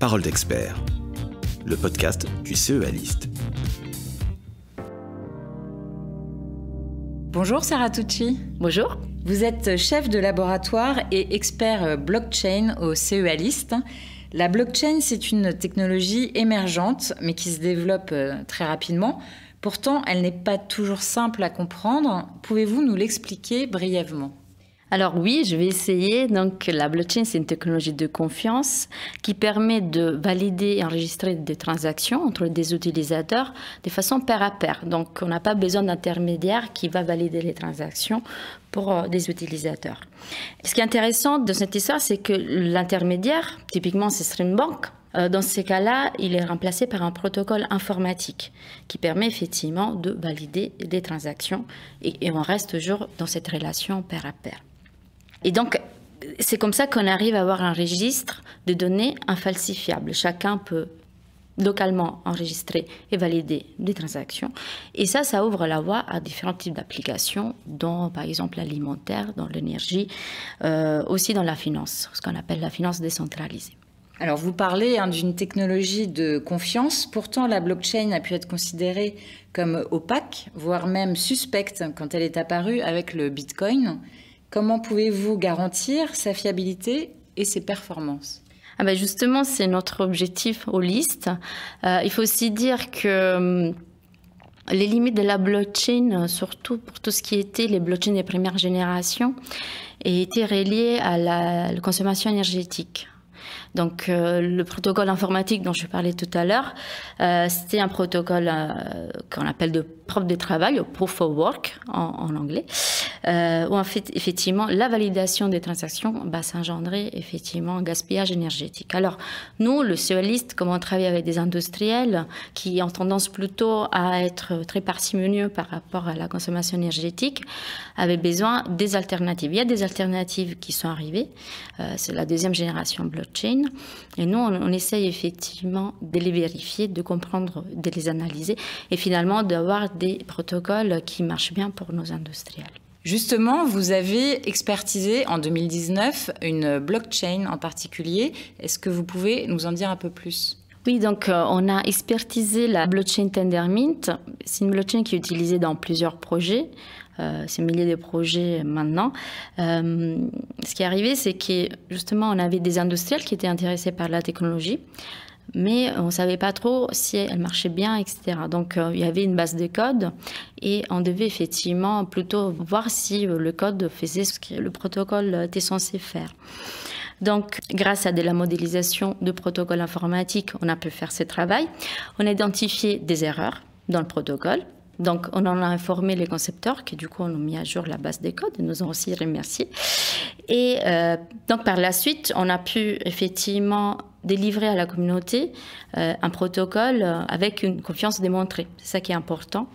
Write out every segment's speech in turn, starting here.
Parole d'expert, le podcast du CEA List. Bonjour Sarah Tucci. Bonjour. Vous êtes chef de laboratoire et expert blockchain au CEA List. La blockchain, c'est une technologie émergente, mais qui se développe euh, très rapidement. Pourtant, elle n'est pas toujours simple à comprendre. Pouvez-vous nous l'expliquer brièvement? Alors oui, je vais essayer. Donc la blockchain, c'est une technologie de confiance qui permet de valider et enregistrer des transactions entre des utilisateurs de façon pair à pair. Donc on n'a pas besoin d'intermédiaire qui va valider les transactions pour euh, des utilisateurs. Ce qui est intéressant de cette histoire, c'est que l'intermédiaire, typiquement ce serait une banque, euh, dans ces cas-là, il est remplacé par un protocole informatique qui permet effectivement de valider des transactions et, et on reste toujours dans cette relation pair à pair. Et donc, c'est comme ça qu'on arrive à avoir un registre de données infalsifiables. Chacun peut localement enregistrer et valider des transactions. Et ça, ça ouvre la voie à différents types d'applications, dont par exemple l'alimentaire, dans l'énergie, euh, aussi dans la finance, ce qu'on appelle la finance décentralisée. Alors vous parlez hein, d'une technologie de confiance, pourtant la blockchain a pu être considérée comme opaque, voire même suspecte quand elle est apparue avec le Bitcoin. Comment pouvez-vous garantir sa fiabilité et ses performances? Ah ben justement, c'est notre objectif au list. Euh, il faut aussi dire que hum, les limites de la blockchain, surtout pour tout ce qui était les blockchains des premières générations, étaient reliées à la consommation énergétique. Donc euh, le protocole informatique dont je parlais tout à l'heure, euh, c'était un protocole euh, qu'on appelle de preuve de travail, ou proof of work en, anglais, où en fait effectivement la validation des transactions bah, s'engendrait effectivement un gaspillage énergétique. Alors nous, le CELIST, comme on travaille avec des industriels qui ont tendance plutôt à être très parcimonieux par rapport à la consommation énergétique, avait besoin des alternatives. Il y a des alternatives qui sont arrivées, c'est la deuxième génération blockchain et nous, on, essaye effectivement de les vérifier, de comprendre, de les analyser et finalement d'avoir des protocoles qui marchent bien pour nos industriels. Justement, vous avez expertisé en 2019 une blockchain en particulier. Est-ce que vous pouvez nous en dire un peu plus? Oui, donc euh, on a expertisé la blockchain Tendermint. C'est une blockchain qui est utilisée dans plusieurs projets. Euh, c'est milliers de projets maintenant. Euh, ce qui est arrivé, c'est que justement, on avait des industriels qui étaient intéressés par la technologie, mais on ne savait pas trop si elle marchait bien, etc. Donc, euh, il y avait une base de code et on devait effectivement plutôt voir si le code faisait ce que le protocole était censé faire. Donc, grâce à de la modélisation de protocoles informatiques, on a pu faire ce travail. On a identifié des erreurs dans le protocole donc, on en a informé les concepteurs qui, du coup, ont mis à jour la base des codes et nous ont aussi remercié. Et euh, donc, par la suite, on a pu effectivement délivrer à la communauté euh, un protocole avec une confiance démontrée. C'est ça qui est important.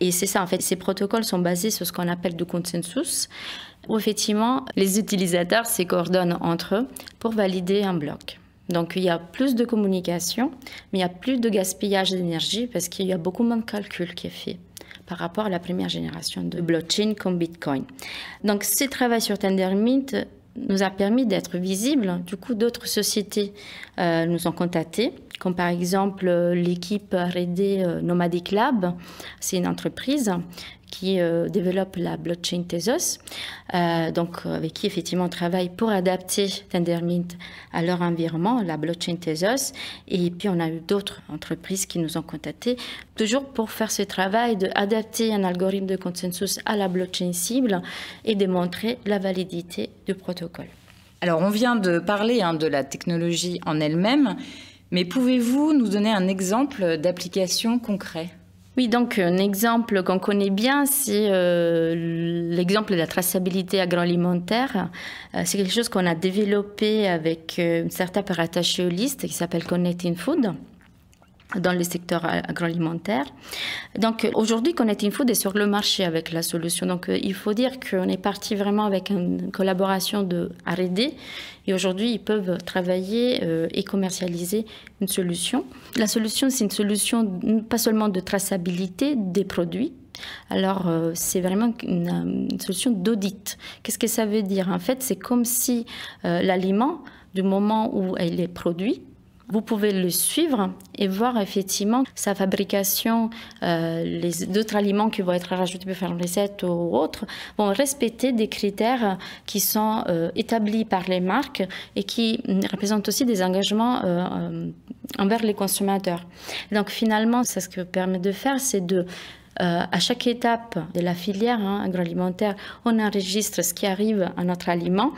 Et c'est ça, en fait, ces protocoles sont basés sur ce qu'on appelle du consensus, où effectivement, les utilisateurs se coordonnent entre eux pour valider un bloc. Donc il y a plus de communication, mais il y a plus de gaspillage d'énergie parce qu'il y a beaucoup moins de calcul qui est fait par rapport à la première génération de blockchain comme Bitcoin. Donc ce travail sur Tendermint nous a permis d'être visibles. Du coup, d'autres sociétés euh, nous ont contactés, comme par exemple l'équipe R&D euh, Nomadic Lab. C'est une entreprise qui euh, développe la blockchain Tezos, euh, donc avec qui effectivement on travaille pour adapter Tendermint à leur environnement, la blockchain Tezos. Et puis on a eu d'autres entreprises qui nous ont contactés, toujours pour faire ce travail d'adapter un algorithme de consensus à la blockchain cible et démontrer la validité du protocole. Alors on vient de parler hein, de la technologie en elle-même, mais pouvez-vous nous donner un exemple d'application concret oui, donc un exemple qu'on connaît bien, c'est euh, l'exemple de la traçabilité agroalimentaire. Euh, c'est quelque chose qu'on a développé avec euh, une startup rattachée au liste qui s'appelle Connecting Food dans le secteur agroalimentaire. Donc aujourd'hui, Connecting Food est sur le marché avec la solution. Donc il faut dire qu'on est parti vraiment avec une collaboration de R&D et aujourd'hui, ils peuvent travailler euh, et commercialiser une solution. La solution, c'est une solution pas seulement de traçabilité des produits, alors, euh, c'est vraiment une, solution d'audit. Qu'est-ce que ça veut dire? En fait, c'est comme si euh, l'aliment, du moment où il est produit, vous pouvez le suivre et voir effectivement sa fabrication, euh, les d'autres aliments qui vont être rajoutés pour faire une recette ou autres, vont respecter des critères qui sont euh, établis par les marques et qui représentent aussi des engagements euh, envers les consommateurs. Donc finalement, ce que permet de faire, c'est de euh, à chaque étape de la filière hein, agroalimentaire, on enregistre ce qui arrive à notre aliment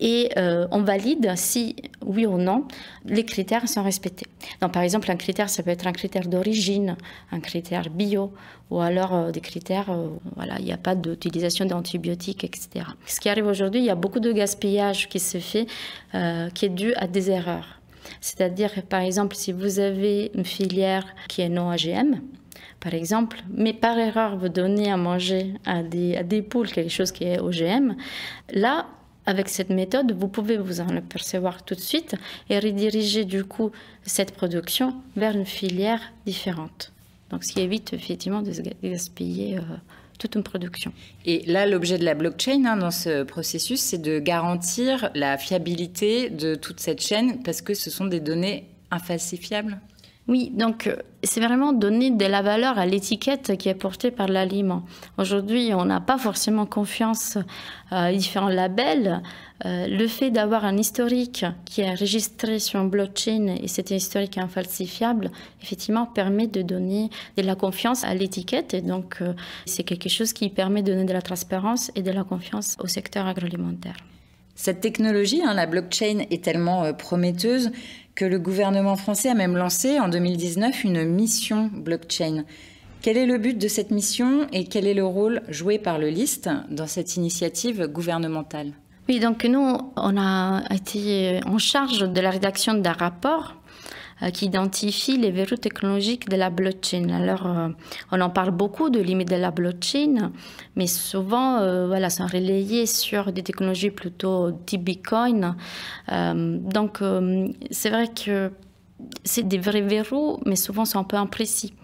et euh, on valide si, oui ou non, les critères sont respectés. Donc, par exemple, un critère, ça peut être un critère d'origine, un critère bio, ou alors euh, des critères, voilà, il n'y a pas d'utilisation d'antibiotiques, etc. Ce qui arrive aujourd'hui, il y a beaucoup de gaspillage qui se fait, qui est dû à des erreurs. C'est-à-dire, par exemple, si vous avez une filière qui est non AGM, par exemple, mais par erreur vous donnez à manger à des, poules quelque chose qui est OGM, là, avec cette méthode, vous pouvez vous en apercevoir tout de suite et rediriger du coup cette production vers une filière différente. Donc, ce qui évite effectivement de gaspiller euh, toute une production. Et là, l'objet de la blockchain hein, dans ce processus, c'est de garantir la fiabilité de toute cette chaîne parce que ce sont des données infalsifiables oui, donc euh, c'est vraiment donner de la valeur à l'étiquette qui est portée par l'aliment. Aujourd'hui, on n'a pas forcément confiance à différents labels. Euh, le fait d'avoir un historique qui est enregistré sur un blockchain et cet historique infalsifiable, effectivement, permet de donner de la confiance à l'étiquette. Et donc, euh, c'est quelque chose qui permet de donner de la transparence et de la confiance au secteur agroalimentaire. Cette technologie, hein, la blockchain, est tellement prometteuse que le gouvernement français a même lancé en 2019 une mission blockchain. Quel est le but de cette mission et quel est le rôle joué par le LIST dans cette initiative gouvernementale? Oui, donc nous, on a été en charge de la rédaction d'un rapport qui identifie les verrous technologiques de la blockchain. Alors, euh, on en parle beaucoup de limites de la blockchain, mais souvent, euh, voilà, sont relayés sur des technologies plutôt type Bitcoin. donc, c'est vrai que c'est des vrais verrous, mais souvent sont un peu imprécis.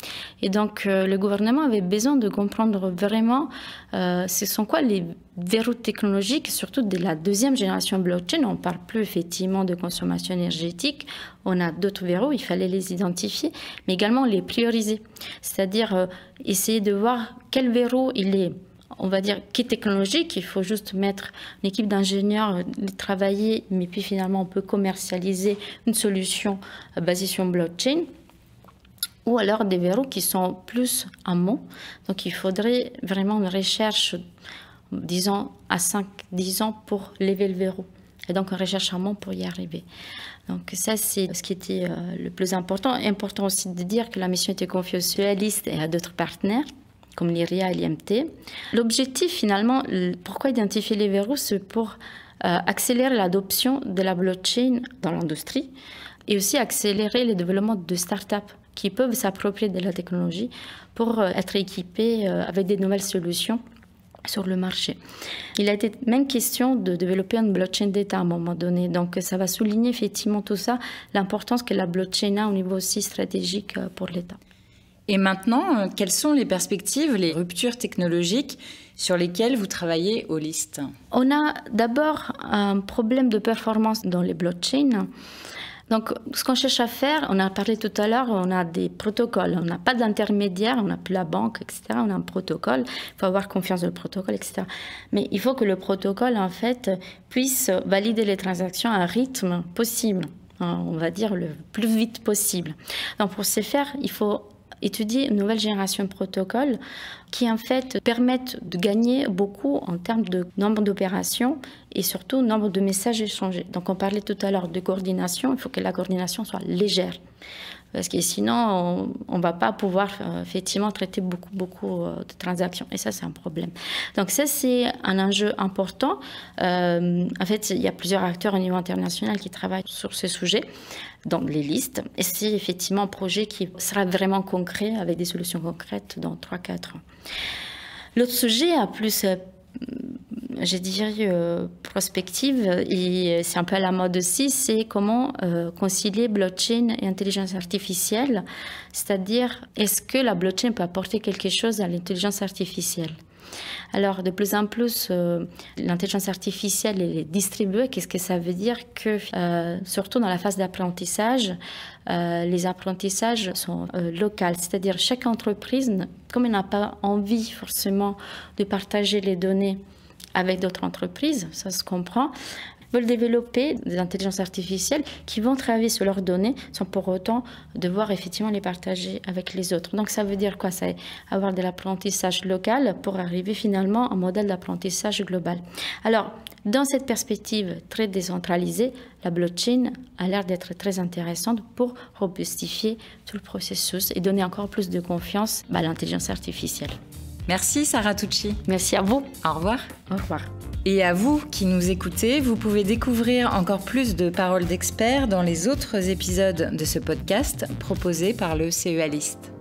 Et donc, euh, le gouvernement avait besoin de comprendre vraiment euh, ce sont quoi les verrous technologiques, surtout de la deuxième génération blockchain. On ne parle plus effectivement de consommation énergétique. On a d'autres verrous, il fallait les identifier, mais également les prioriser. C'est-à-dire euh, essayer de voir quel verrou il est on va dire, qui est technologique. Il faut juste mettre une équipe d'ingénieurs, euh, travailler, mais puis finalement, on peut commercialiser une solution euh, basée sur blockchain. Ou alors des verrous qui sont plus amont. Donc, il faudrait vraiment une recherche, disons, à 5-10 ans pour lever le verrou. Et donc, une recherche amont pour y arriver. Donc ça, c'est ce qui était euh, le plus important. Important aussi de dire que la mission était confiée aux et à d'autres partenaires comme l'IRIA et l'IMT. L'objectif finalement, pourquoi identifier les verrous, c'est pour euh, accélérer l'adoption de la blockchain dans l'industrie et aussi accélérer le développement de startups qui peuvent s'approprier de la technologie pour euh, être équipés euh, avec des nouvelles solutions sur le marché. Il a été même question de développer une blockchain d'État à un moment donné. Donc ça va souligner effectivement tout ça, l'importance que la blockchain a au niveau aussi stratégique pour l'État. Et maintenant, euh, quelles sont les perspectives, les ruptures technologiques sur lesquelles vous travaillez au LIST On a d'abord un problème de performance dans les blockchains. Donc, ce qu'on cherche à faire, on a parlé tout à l'heure, on a des protocoles. On n'a pas d'intermédiaire, on n'a plus la banque, etc. On a un protocole. Il faut avoir confiance dans le protocole, etc. Mais il faut que le protocole, en fait, puisse valider les transactions à un rythme possible hein, on va dire le plus vite possible. Donc pour ce faire, il faut étudier une nouvelle génération de protocoles qui en fait permettent de gagner beaucoup en termes de nombre d'opérations et surtout nombre de messages échangés. Donc on parlait tout à l'heure de coordination, il faut que la coordination soit légère parce que sinon, on ne va pas pouvoir euh, effectivement traiter beaucoup, beaucoup euh, de transactions. Et ça, c'est un problème. Donc ça, c'est un enjeu important. Euh, en fait, il y a plusieurs acteurs au niveau international qui travaillent sur ce sujet, dans les listes. Et c'est effectivement un projet qui sera vraiment concret, avec des solutions concrètes dans 3-4 ans. L'autre sujet, à plus je dirais, euh, prospective, et c'est un peu à la mode aussi, c'est comment euh, concilier blockchain et intelligence artificielle. C'est-à-dire, est-ce que la blockchain peut apporter quelque chose à l'intelligence artificielle? Alors, de plus en plus, euh, l'intelligence artificielle est distribuée. Qu'est-ce que ça veut dire? Que, surtout dans la phase d'apprentissage, les apprentissages sont locaux, c'est-à-dire chaque entreprise, comme elle n'a pas envie forcément de partager les données avec d'autres entreprises, ça se comprend, veulent développer des intelligences artificielles qui vont travailler sur leurs données sans pour autant devoir effectivement les partager avec les autres. Donc ça veut dire quoi? C'est avoir de l'apprentissage local pour arriver finalement à un modèle d'apprentissage global. Alors, dans cette perspective très décentralisée, la blockchain a l'air d'être très intéressante pour robustifier tout le processus et donner encore plus de confiance à l'intelligence artificielle. Merci Sarah Tucci. Merci à vous. Au revoir. Au revoir. Et à vous qui nous écoutez, vous pouvez découvrir encore plus de paroles d'experts dans les autres épisodes de ce podcast proposé par le CEAListe.